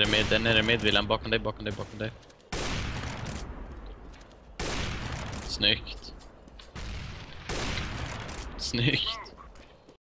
Är det med, den är det med William, bakom dig, bakom dig, bakom dig. Snyggt. Snyggt.